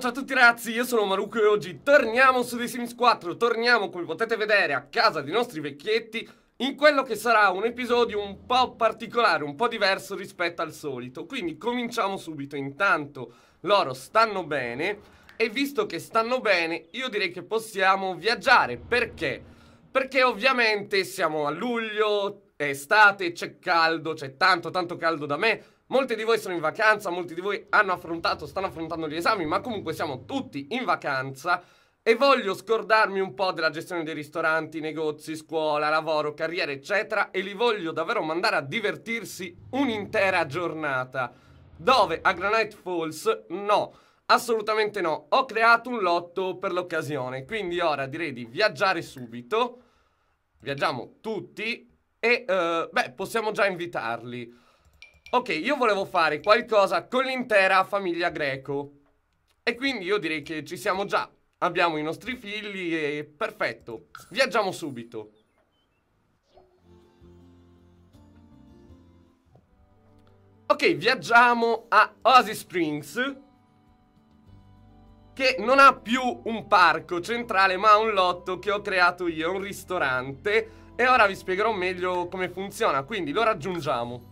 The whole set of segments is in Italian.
ciao a tutti ragazzi, io sono Maruco e oggi torniamo su The Sims 4 Torniamo, come potete vedere, a casa dei nostri vecchietti In quello che sarà un episodio un po' particolare, un po' diverso rispetto al solito Quindi cominciamo subito, intanto loro stanno bene E visto che stanno bene, io direi che possiamo viaggiare Perché? Perché ovviamente siamo a luglio, è estate, c'è caldo, c'è tanto tanto caldo da me Molti di voi sono in vacanza, molti di voi hanno affrontato, stanno affrontando gli esami, ma comunque siamo tutti in vacanza e voglio scordarmi un po' della gestione dei ristoranti, negozi, scuola, lavoro, carriera, eccetera, e li voglio davvero mandare a divertirsi un'intera giornata. Dove? A Granite Falls? No. Assolutamente no, ho creato un lotto per l'occasione, quindi ora direi di viaggiare subito, viaggiamo tutti e, uh, beh, possiamo già invitarli. Ok, io volevo fare qualcosa con l'intera famiglia greco. E quindi io direi che ci siamo già. Abbiamo i nostri figli e perfetto. Viaggiamo subito. Ok, viaggiamo a Oasis Springs Che non ha più un parco centrale ma un lotto che ho creato io, un ristorante E ora vi spiegherò meglio come funziona, quindi lo raggiungiamo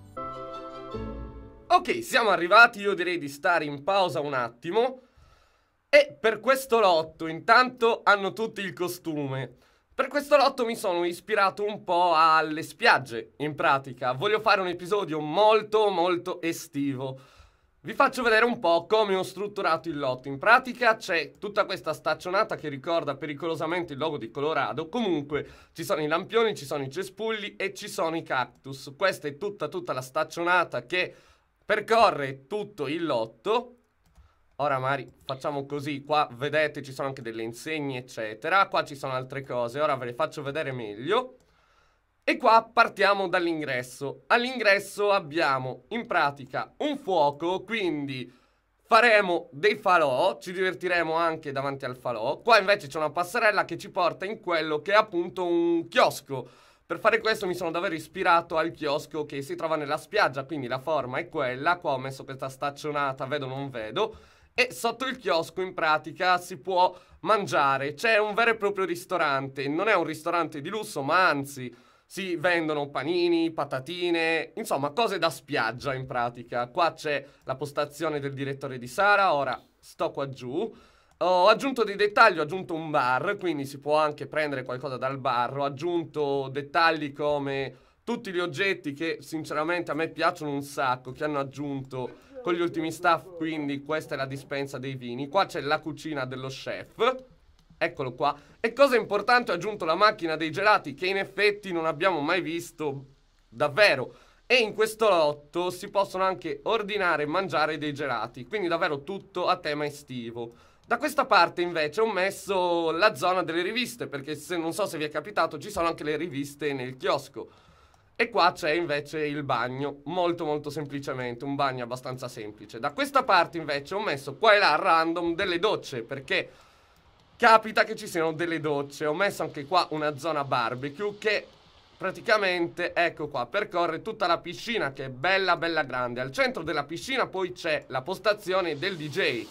Ok, siamo arrivati, io direi di stare in pausa un attimo. E per questo lotto, intanto hanno tutti il costume. Per questo lotto mi sono ispirato un po' alle spiagge, in pratica. Voglio fare un episodio molto molto estivo. Vi faccio vedere un po' come ho strutturato il lotto. In pratica c'è tutta questa staccionata che ricorda pericolosamente il logo di Colorado. Comunque ci sono i lampioni, ci sono i cespugli e ci sono i cactus. Questa è tutta tutta la staccionata che percorre tutto il lotto. Ora Mari, facciamo così, qua vedete ci sono anche delle insegne eccetera, qua ci sono altre cose, ora ve le faccio vedere meglio. E qua partiamo dall'ingresso. All'ingresso abbiamo in pratica un fuoco, quindi faremo dei falò, ci divertiremo anche davanti al falò. Qua invece c'è una passerella che ci porta in quello che è appunto un chiosco per fare questo mi sono davvero ispirato al chiosco che si trova nella spiaggia, quindi la forma è quella, qua ho messo questa staccionata, vedo non vedo, e sotto il chiosco in pratica si può mangiare, c'è un vero e proprio ristorante, non è un ristorante di lusso ma anzi si vendono panini, patatine, insomma cose da spiaggia in pratica. Qua c'è la postazione del direttore di Sara, ora sto qua giù. Ho aggiunto dei dettagli, ho aggiunto un bar, quindi si può anche prendere qualcosa dal bar. Ho aggiunto dettagli come tutti gli oggetti che sinceramente a me piacciono un sacco, che hanno aggiunto con gli ultimi staff, quindi questa è la dispensa dei vini. Qua c'è la cucina dello chef, eccolo qua. E cosa importante, ho aggiunto la macchina dei gelati, che in effetti non abbiamo mai visto davvero. E in questo lotto si possono anche ordinare e mangiare dei gelati, quindi davvero tutto a tema estivo. Da questa parte invece ho messo la zona delle riviste, perché se non so se vi è capitato ci sono anche le riviste nel chiosco. E qua c'è invece il bagno, molto molto semplicemente, un bagno abbastanza semplice. Da questa parte invece ho messo qua e là random delle docce, perché capita che ci siano delle docce. Ho messo anche qua una zona barbecue che praticamente, ecco qua, percorre tutta la piscina che è bella bella grande. Al centro della piscina poi c'è la postazione del DJ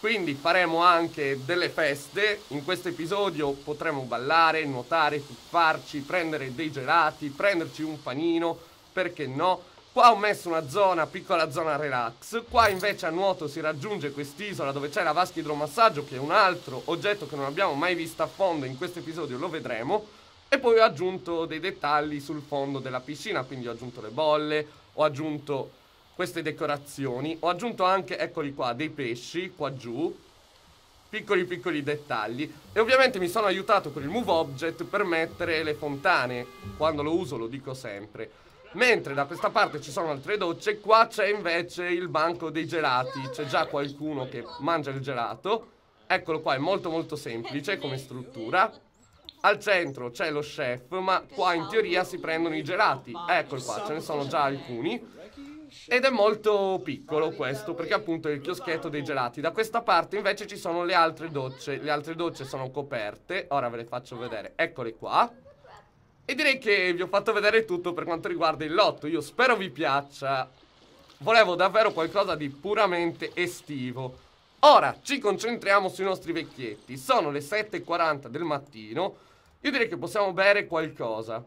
quindi faremo anche delle feste, in questo episodio potremo ballare, nuotare, tuffarci, prendere dei gelati, prenderci un panino, perché no? Qua ho messo una zona, piccola zona relax, qua invece a nuoto si raggiunge quest'isola dove c'è la vasca idromassaggio che è un altro oggetto che non abbiamo mai visto a fondo, in questo episodio lo vedremo. E poi ho aggiunto dei dettagli sul fondo della piscina, quindi ho aggiunto le bolle, ho aggiunto queste decorazioni. Ho aggiunto anche, eccoli qua, dei pesci qua giù. Piccoli piccoli dettagli. E ovviamente mi sono aiutato con il Move Object per mettere le fontane. Quando lo uso lo dico sempre. Mentre da questa parte ci sono altre docce, qua c'è invece il banco dei gelati. C'è già qualcuno che mangia il gelato. Eccolo qua, è molto molto semplice come struttura. Al centro c'è lo chef, ma qua in teoria si prendono i gelati. Eccolo qua, ce ne sono già alcuni. Ed è molto piccolo questo perché appunto è il chioschetto dei gelati Da questa parte invece ci sono le altre docce Le altre docce sono coperte Ora ve le faccio vedere Eccole qua E direi che vi ho fatto vedere tutto per quanto riguarda il lotto Io spero vi piaccia Volevo davvero qualcosa di puramente estivo Ora ci concentriamo sui nostri vecchietti. Sono le 7.40 del mattino. Io direi che possiamo bere qualcosa.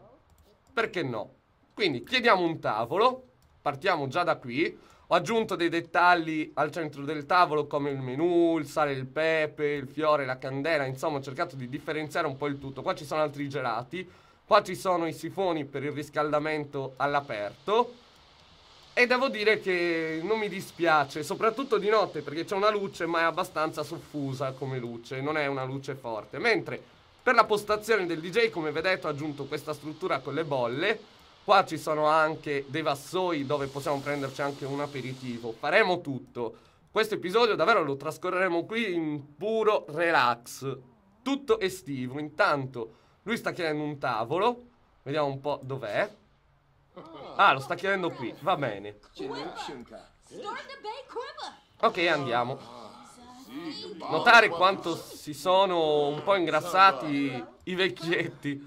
Perché no? Quindi chiediamo un tavolo. Partiamo già da qui. Ho aggiunto dei dettagli al centro del tavolo come il menù, il sale, il pepe, il fiore, la candela. Insomma, ho cercato di differenziare un po' il tutto. Qua ci sono altri gelati. Qua ci sono i sifoni per il riscaldamento all'aperto. E devo dire che non mi dispiace, soprattutto di notte perché c'è una luce ma è abbastanza soffusa come luce, non è una luce forte. Mentre per la postazione del DJ, come vedete, ho aggiunto questa struttura con le bolle. Qua ci sono anche dei vassoi dove possiamo prenderci anche un aperitivo. Faremo tutto. Questo episodio davvero lo trascorreremo qui in puro relax. Tutto estivo. Intanto lui sta chiedendo un tavolo. Vediamo un po' dov'è. Ah, lo sta chiedendo qui. Va bene. Ok, andiamo. Notare quanto si sono un po' ingrassati i vecchietti.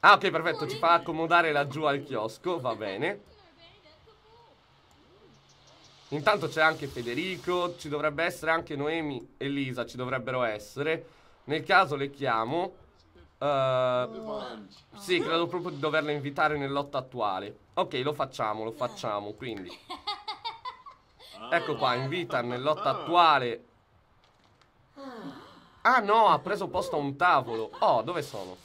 Ah, ok, perfetto. Ci fa accomodare laggiù al chiosco. Va bene. Intanto c'è anche Federico. Ci dovrebbe essere anche Noemi e Lisa. Ci dovrebbero essere. Nel caso le chiamo. Uh, sì, credo proprio di doverla invitare nel lotto attuale. Ok, lo facciamo, lo facciamo, quindi. Ecco qua, invita nel lotto attuale. Ah no, ha preso posto a un tavolo. Oh, dove sono?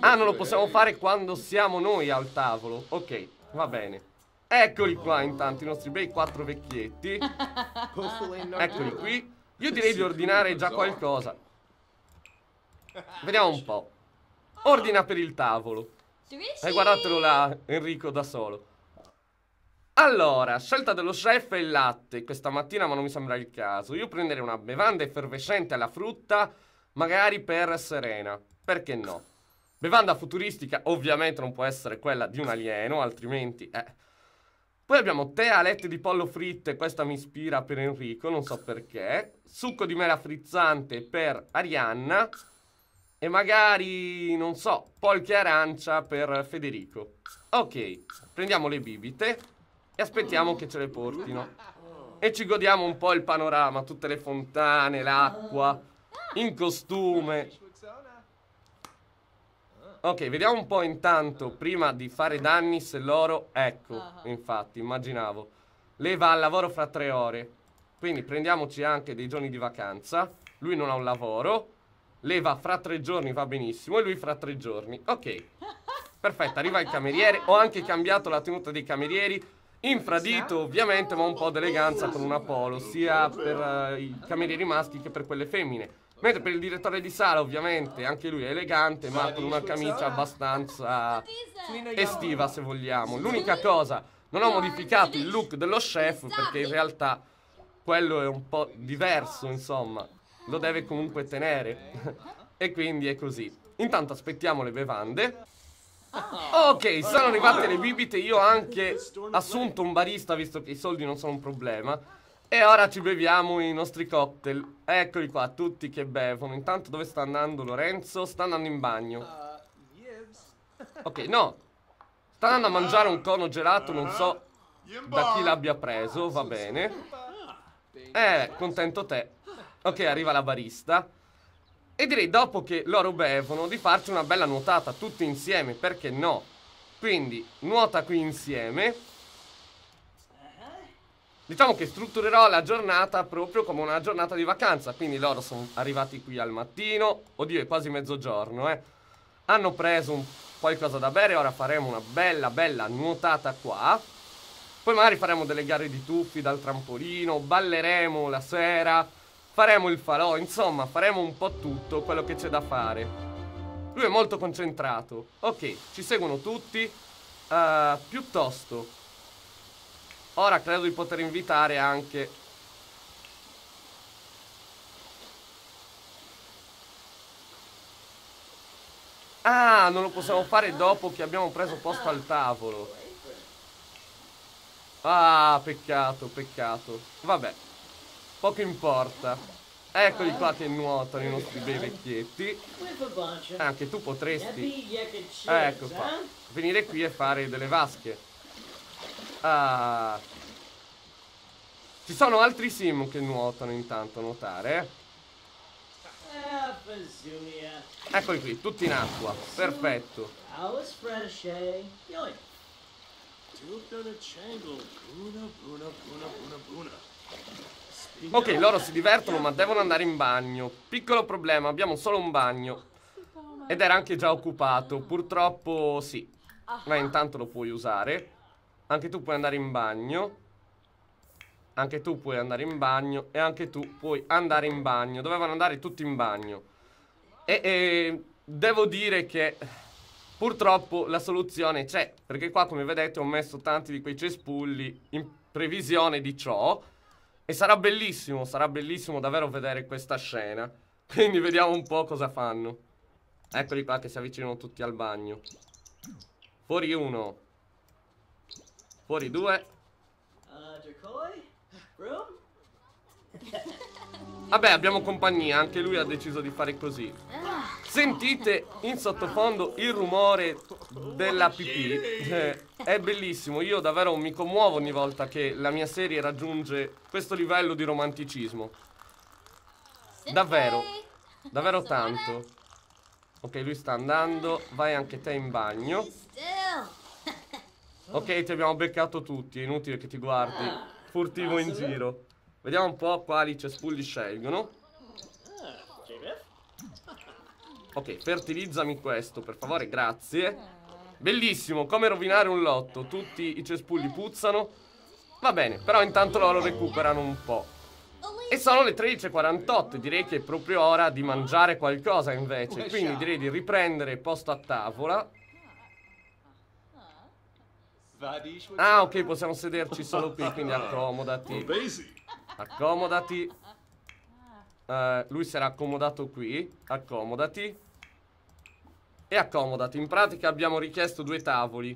Ah, non lo possiamo fare quando siamo noi al tavolo. Ok, va bene. Eccoli qua intanto, i nostri bei quattro vecchietti. Eccoli qui. Io direi di ordinare già qualcosa. Vediamo un po'. Ordina per il tavolo. E guardatelo là, Enrico da solo. Allora, scelta dello chef è il latte questa mattina, ma non mi sembra il caso. Io prenderei una bevanda effervescente alla frutta, magari per Serena. Perché no? Bevanda futuristica ovviamente non può essere quella di un alieno, altrimenti... Eh. Poi abbiamo tè alette di pollo fritte, questa mi ispira per Enrico, non so perché. Succo di mela frizzante per Arianna. E magari, non so, polche arancia per Federico. Ok, prendiamo le bibite e aspettiamo che ce le portino. E ci godiamo un po' il panorama, tutte le fontane, l'acqua, in costume. Ok, vediamo un po' intanto, prima di fare danni, se loro... Ecco, infatti, immaginavo. Lei va al lavoro fra tre ore. Quindi prendiamoci anche dei giorni di vacanza. Lui non ha un lavoro. Lei va fra tre giorni, va benissimo. E lui fra tre giorni. Ok. Perfetto, arriva il cameriere. Ho anche cambiato la tenuta dei camerieri. Infradito ovviamente, ma un po' d'eleganza con una polo. Sia per uh, i camerieri maschi che per quelle femmine. Mentre per il direttore di sala, ovviamente, anche lui è elegante, ma con una camicia abbastanza estiva, se vogliamo. L'unica cosa, non ho modificato il look dello chef perché in realtà quello è un po' diverso, insomma. Lo deve comunque tenere. e quindi è così. Intanto aspettiamo le bevande. Ok, sono arrivate le bibite, io ho anche assunto un barista visto che i soldi non sono un problema. E ora ci beviamo i nostri cocktail. Eccoli qua, tutti che bevono. Intanto dove sta andando Lorenzo? Sta andando in bagno. Ok, no. Sta andando a mangiare un cono gelato, non so da chi l'abbia preso, va bene. Eh, contento te. Ok, arriva la barista. E direi dopo che loro bevono di farci una bella nuotata tutti insieme, perché no? Quindi, nuota qui insieme. Diciamo che strutturerò la giornata proprio come una giornata di vacanza, quindi loro sono arrivati qui al mattino, oddio è quasi mezzogiorno, eh. Hanno preso un qualcosa da bere, ora faremo una bella bella nuotata qua. Poi magari faremo delle gare di tuffi dal trampolino, balleremo la sera, faremo il falò, insomma faremo un po' tutto quello che c'è da fare. Lui è molto concentrato. Ok, ci seguono tutti. Uh, piuttosto, Ora credo di poter invitare anche... Ah, non lo possiamo fare dopo che abbiamo preso posto al tavolo. Ah, peccato, peccato. Vabbè, poco importa. Eccoli qua che nuotano i nostri bei vecchietti. Anche tu potresti... Ecco qua. Venire qui e fare delle vasche. Ah, Ci sono altri sim che nuotano intanto nuotare, eh. Eccoli qui, tutti in acqua. Perfetto. Ok, loro si divertono ma devono andare in bagno. Piccolo problema, abbiamo solo un bagno. Ed era anche già occupato. Purtroppo sì. Ma intanto lo puoi usare. Anche tu puoi andare in bagno. Anche tu puoi andare in bagno. E anche tu puoi andare in bagno. Dovevano andare tutti in bagno. E, e devo dire che purtroppo la soluzione c'è. Perché qua, come vedete, ho messo tanti di quei cespugli in previsione di ciò. E sarà bellissimo, sarà bellissimo davvero vedere questa scena. Quindi vediamo un po' cosa fanno. Eccoli qua che si avvicinano tutti al bagno. Fuori uno. Fuori due. Uh, Vabbè, abbiamo compagnia, anche lui ha deciso di fare così. Sentite in sottofondo il rumore della pipì. Eh, è bellissimo, io davvero mi commuovo ogni volta che la mia serie raggiunge questo livello di romanticismo. Davvero, davvero tanto. Ok, lui sta andando, vai anche te in bagno. Ok, ti abbiamo beccato tutti, è inutile che ti guardi. Furtivo in giro. Vediamo un po' quali cespugli scelgono. Ok, fertilizzami questo, per favore, grazie. Bellissimo, come rovinare un lotto. Tutti i cespugli puzzano. Va bene, però intanto loro recuperano un po'. E sono le 13.48, direi che è proprio ora di mangiare qualcosa invece. Quindi direi di riprendere posto a tavola. Ah, ok, possiamo sederci solo qui, quindi accomodati. Accomodati. Uh, lui si era accomodato qui. Accomodati. E accomodati. In pratica abbiamo richiesto due tavoli.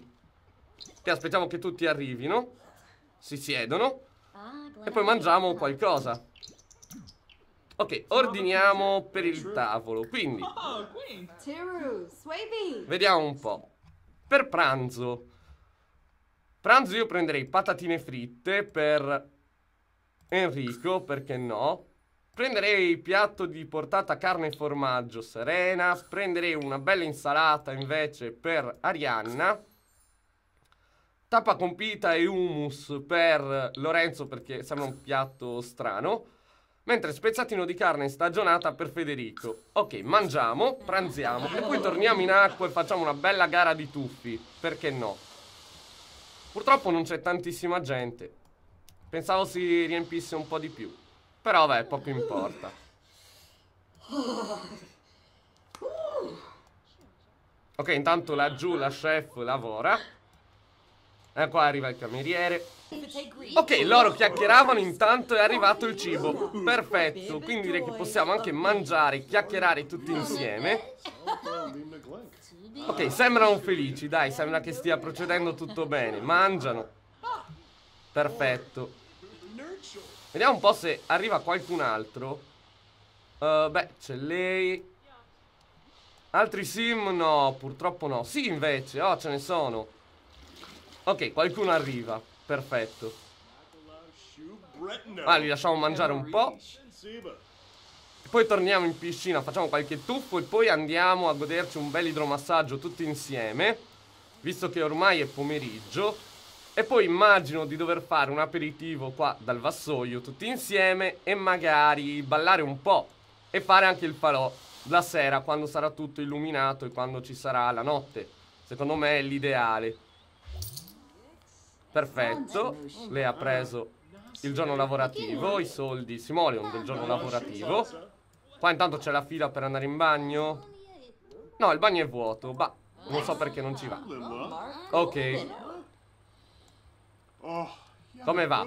Che aspettiamo che tutti arrivino. Si siedono. E poi mangiamo qualcosa. Ok, ordiniamo per il tavolo. Quindi. Vediamo un po'. Per pranzo. Pranzo io prenderei patatine fritte per Enrico, perché no? Prenderei piatto di portata carne e formaggio serena. Prenderei una bella insalata invece per Arianna. Tappa compita e hummus per Lorenzo perché sembra un piatto strano. Mentre spezzatino di carne stagionata per Federico. Ok, mangiamo, pranziamo e poi torniamo in acqua e facciamo una bella gara di tuffi. Perché no? Purtroppo non c'è tantissima gente. Pensavo si riempisse un po' di più. Però vabbè, poco importa. Ok, intanto laggiù la chef lavora. E qua arriva il cameriere. Ok, loro chiacchieravano intanto è arrivato il cibo. Perfetto, quindi direi che possiamo anche mangiare, chiacchierare tutti insieme. Ok, sembrano felici, dai, sembra che stia procedendo tutto bene. Mangiano. Perfetto. Vediamo un po' se arriva qualcun altro. Uh, beh, c'è lei. Altri sim? No, purtroppo no. Sì, invece. Oh, ce ne sono. Ok, qualcuno arriva. Perfetto. Ah, li lasciamo mangiare un po'. Poi torniamo in piscina, facciamo qualche tuffo e poi andiamo a goderci un bel idromassaggio tutti insieme. Visto che ormai è pomeriggio. E poi immagino di dover fare un aperitivo qua dal vassoio tutti insieme e magari ballare un po' e fare anche il falò la sera quando sarà tutto illuminato e quando ci sarà la notte. Secondo me è l'ideale. Perfetto, lei ha preso il giorno lavorativo, i soldi Simoleon del giorno lavorativo. Qua intanto c'è la fila per andare in bagno. No, il bagno è vuoto, ma non so perché non ci va. Ok. Oh, Come va?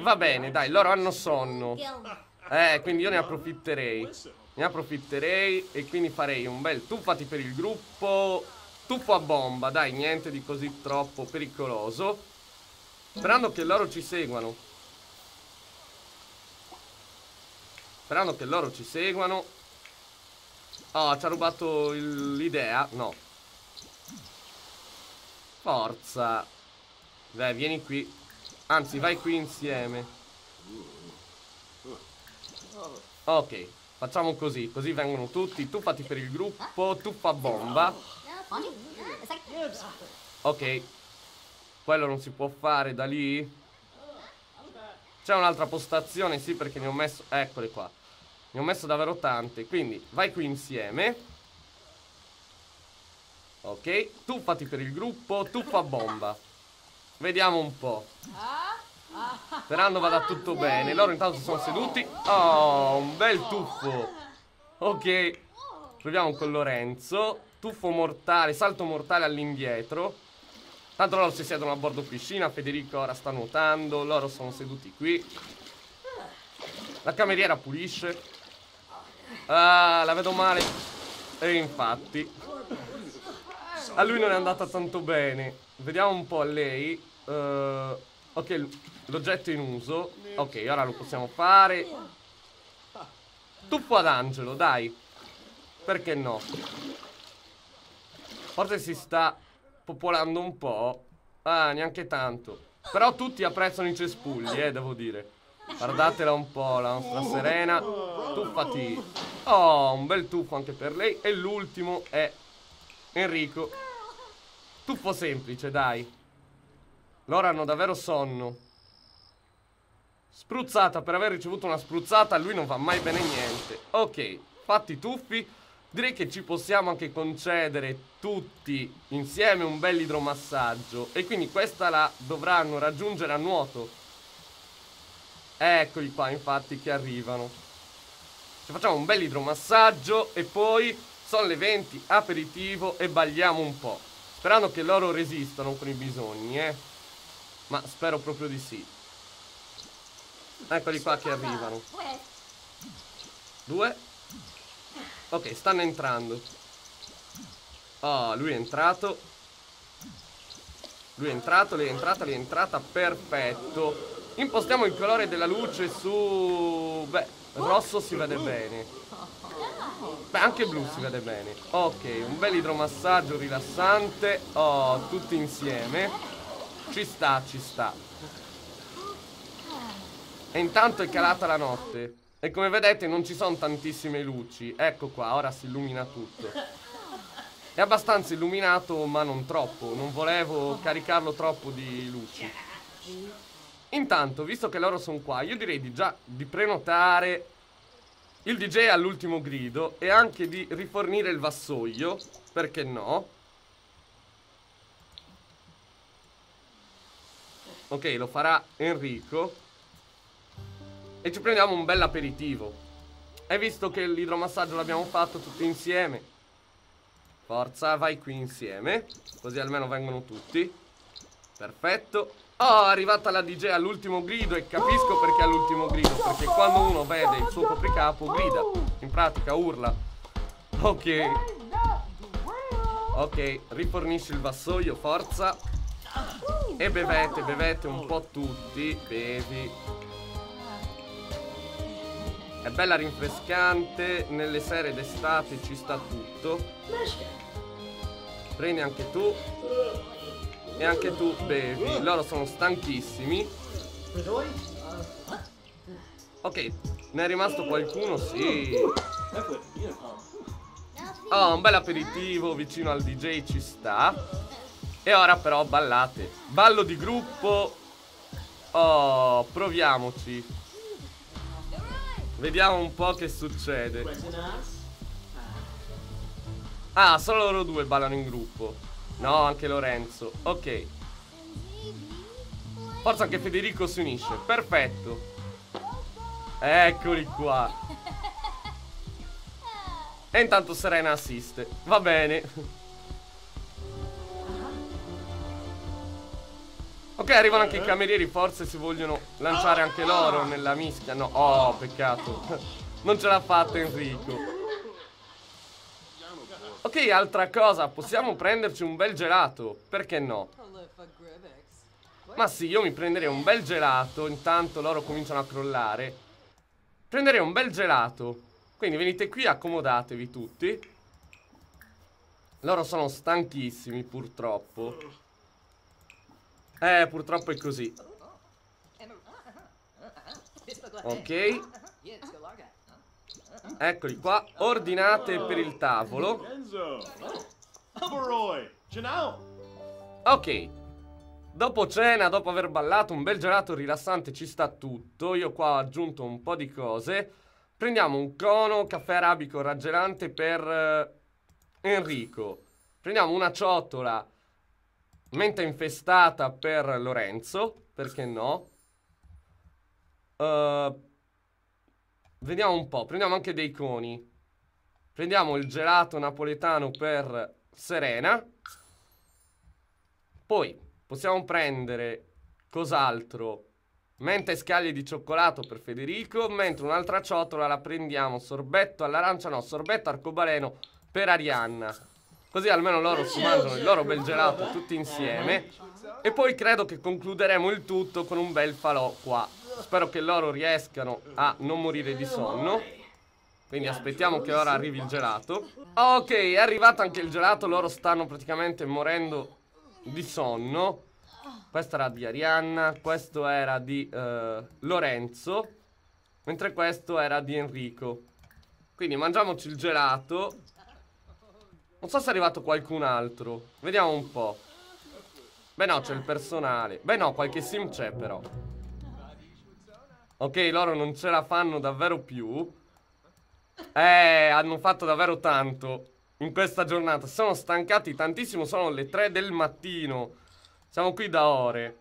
Va bene, dai, loro hanno sonno. Eh, quindi io ne approfitterei. Ne approfitterei e quindi farei un bel tuffati per il gruppo. Tuffo a bomba, dai, niente di così troppo pericoloso. Sperando che loro ci seguano. Sperando che loro ci seguano. Oh, ci ha rubato l'idea. No. Forza. Dai, vieni qui. Anzi, vai qui insieme. Ok, facciamo così, così vengono tutti. Tu fatti per il gruppo, tu fa bomba. Ok. Quello non si può fare da lì. C'è un'altra postazione, sì, perché ne ho messo... Eccole qua. Ne ho messo davvero tante. Quindi, vai qui insieme. Ok. Tu fatti per il gruppo, tu fa bomba. Vediamo un po'. Sperando vada tutto bene. Loro intanto sono seduti. Oh, un bel tuffo. Ok. Proviamo con Lorenzo. Tuffo mortale, salto mortale all'indietro. Tanto loro si siedono a bordo piscina. Federico ora sta nuotando. Loro sono seduti qui. La cameriera pulisce. Ah, la vedo male. E infatti. A lui non è andata tanto bene. Vediamo un po' lei. Uh, ok, l'oggetto in uso. Ok, ora lo possiamo fare. Tuffo ad Angelo, dai. Perché no? Forse si sta popolando un po'. Ah, neanche tanto. Però tutti apprezzano i cespugli, eh, devo dire. Guardatela un po', la nostra Serena. Tuffati. Oh, un bel tuffo anche per lei. E l'ultimo è Enrico. Tuffo semplice, dai. Loro hanno davvero sonno. Spruzzata, per aver ricevuto una spruzzata lui non va mai bene niente. Ok, fatti tuffi. Direi che ci possiamo anche concedere tutti insieme un bel idromassaggio. E quindi questa la dovranno raggiungere a nuoto. Eccoli qua, infatti, che arrivano. Ci facciamo un bel idromassaggio e poi sono le 20, aperitivo e balliamo un po'. Sperando che loro resistano con i bisogni, eh. Ma spero proprio di sì. Eccoli qua che arrivano. Due. Ok, stanno entrando. Oh, lui è entrato. Lui è entrato, lei è entrata, lei è entrata. Perfetto. Impostiamo il colore della luce su... Beh, rosso si vede bene. Beh, anche blu si vede bene. Ok, un bel idromassaggio rilassante. Oh, tutti insieme. Ci sta, ci sta. E intanto è calata la notte. E come vedete non ci sono tantissime luci. Ecco qua, ora si illumina tutto. È abbastanza illuminato, ma non troppo. Non volevo caricarlo troppo di luci. Intanto, visto che loro sono qua, io direi di già di prenotare il DJ all'ultimo grido e anche di rifornire il vassoio. Perché no? Ok, lo farà Enrico. E ci prendiamo un bel aperitivo. E visto che l'idromassaggio l'abbiamo fatto tutti insieme. Forza, vai qui insieme. Così almeno vengono tutti. Perfetto. Oh, è arrivata la DJ all'ultimo grido e capisco perché all'ultimo grido. Perché quando uno vede il suo copricapo grida. In pratica urla. Ok. Ok, rifornisci il vassoio, forza. E bevete, bevete un po' tutti. Bevi. È bella rinfrescante. Nelle sere d'estate ci sta tutto. Prendi anche tu. E anche tu bevi. Loro sono stanchissimi. Ok, ne è rimasto qualcuno? Sì. Oh, un bel aperitivo vicino al DJ ci sta. E ora però ballate. Ballo di gruppo. Oh, proviamoci. Vediamo un po' che succede. Ah, solo loro due ballano in gruppo. No, anche Lorenzo. Ok. Forza anche Federico si unisce. Perfetto. Eccoli qua. E intanto Serena assiste. Va bene. Ok, arrivano anche i camerieri, forse si vogliono lanciare anche loro nella mischia. No, oh, peccato. Non ce l'ha fatta Enrico. Ok, altra cosa, possiamo prenderci un bel gelato. Perché no? Ma sì, io mi prenderei un bel gelato. Intanto loro cominciano a crollare. Prenderei un bel gelato. Quindi venite qui, accomodatevi tutti. Loro sono stanchissimi, purtroppo. Eh, purtroppo è così. Ok. Eccoli qua, ordinate per il tavolo. Ok. Dopo cena, dopo aver ballato, un bel gelato rilassante ci sta tutto. Io qua ho aggiunto un po' di cose. Prendiamo un cono caffè arabico raggelante per eh, Enrico. Prendiamo una ciotola menta infestata per Lorenzo. Perché no? Uh, vediamo un po'. Prendiamo anche dei coni. Prendiamo il gelato napoletano per Serena. Poi possiamo prendere cos'altro? Menta e scaglie di cioccolato per Federico, mentre un'altra ciotola la prendiamo sorbetto all'arancia, no, sorbetto arcobaleno per Arianna. Così almeno loro si mangiano il loro bel gelato tutti insieme. E poi credo che concluderemo il tutto con un bel falò qua. Spero che loro riescano a non morire di sonno. Quindi aspettiamo che ora arrivi il gelato. Ok, è arrivato anche il gelato, loro stanno praticamente morendo di sonno. Questo era di Arianna, questo era di uh, Lorenzo, mentre questo era di Enrico. Quindi mangiamoci il gelato. Non so se è arrivato qualcun altro. Vediamo un po'. Beh no, c'è il personale. Beh no, qualche sim c'è però. Ok, loro non ce la fanno davvero più. Eh, hanno fatto davvero tanto in questa giornata. Sono stancati tantissimo, sono le 3 del mattino. Siamo qui da ore.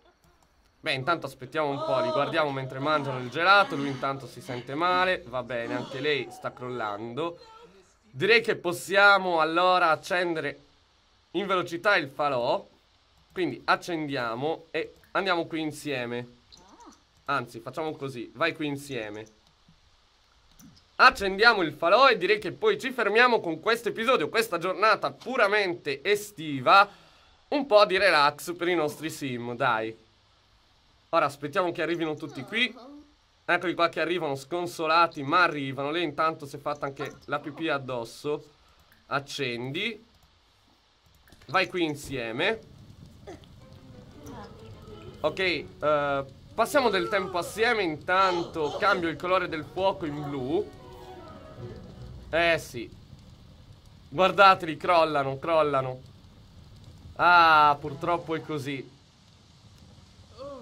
Beh, intanto aspettiamo un po', li guardiamo mentre mangiano il gelato. Lui intanto si sente male. Va bene, anche lei sta crollando. Direi che possiamo allora accendere in velocità il falò. Quindi accendiamo e andiamo qui insieme. Anzi, facciamo così. Vai qui insieme. Accendiamo il falò e direi che poi ci fermiamo con questo episodio, questa giornata puramente estiva. Un po' di relax per i nostri sim, dai. Ora aspettiamo che arrivino tutti qui. Eccoli qua che arrivano sconsolati, ma arrivano. Lei intanto si è fatta anche la pipì addosso. Accendi. Vai qui insieme. Ok, uh, passiamo del tempo assieme. Intanto cambio il colore del fuoco in blu. Eh sì. Guardateli, crollano, crollano. Ah, purtroppo è così.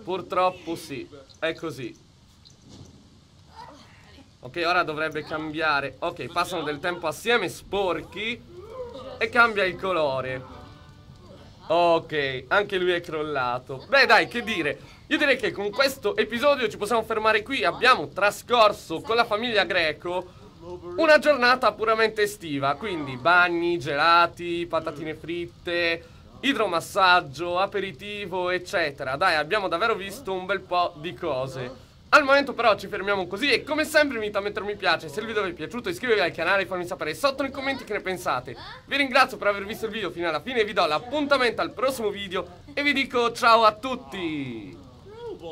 Purtroppo sì È così. Ok, ora dovrebbe cambiare. Ok, passano del tempo assieme, sporchi E cambia il colore Ok, anche lui è crollato Beh dai, che dire Io direi che con questo episodio ci possiamo fermare qui Abbiamo trascorso con la famiglia Greco una giornata puramente estiva, quindi bagni, gelati, patatine fritte, idromassaggio, aperitivo, eccetera. Dai, abbiamo davvero visto un bel po' di cose. Al momento però ci fermiamo così e come sempre vi invito a mettere mi piace. Se il video vi è piaciuto iscrivetevi al canale e fammi sapere sotto nei commenti che ne pensate. Vi ringrazio per aver visto il video fino alla fine Vi do l'appuntamento al prossimo video E vi dico ciao a tutti